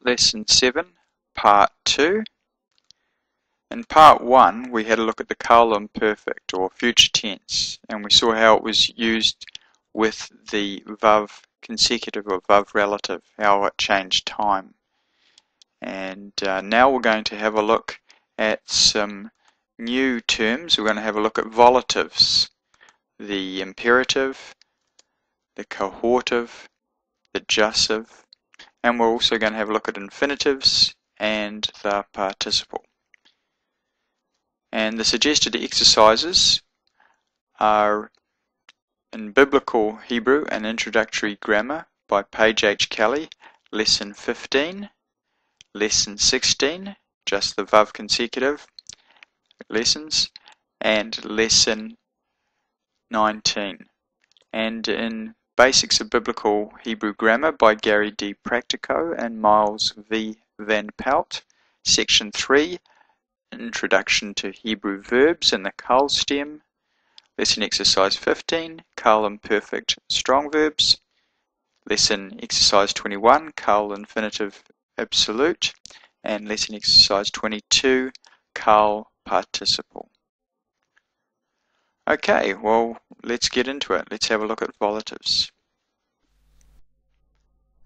Lesson 7, Part 2. In Part 1 we had a look at the Qal perfect or future tense and we saw how it was used with the VAV consecutive or VAV relative, how it changed time. And uh, now we're going to have a look at some new terms. We're going to have a look at volitives, the imperative, the cohortive, the jussive, and we're also going to have a look at infinitives and the participle. And the suggested exercises are in Biblical Hebrew and Introductory Grammar by Page H. Kelley, Lesson 15, Lesson 16, just the Vav consecutive lessons, and Lesson 19. And in Basics of Biblical Hebrew Grammar by Gary D. Pratico and Miles V. Van Pelt. Section 3, Introduction to Hebrew Verbs and the Qal stem. Lesson Exercise 15, Qal Imperfect Strong Verbs. Lesson Exercise 21, Qal Infinitive Absolute. And Lesson Exercise 22, Qal Participle. Okay, well, let's get into it. Let's have a look at volitives.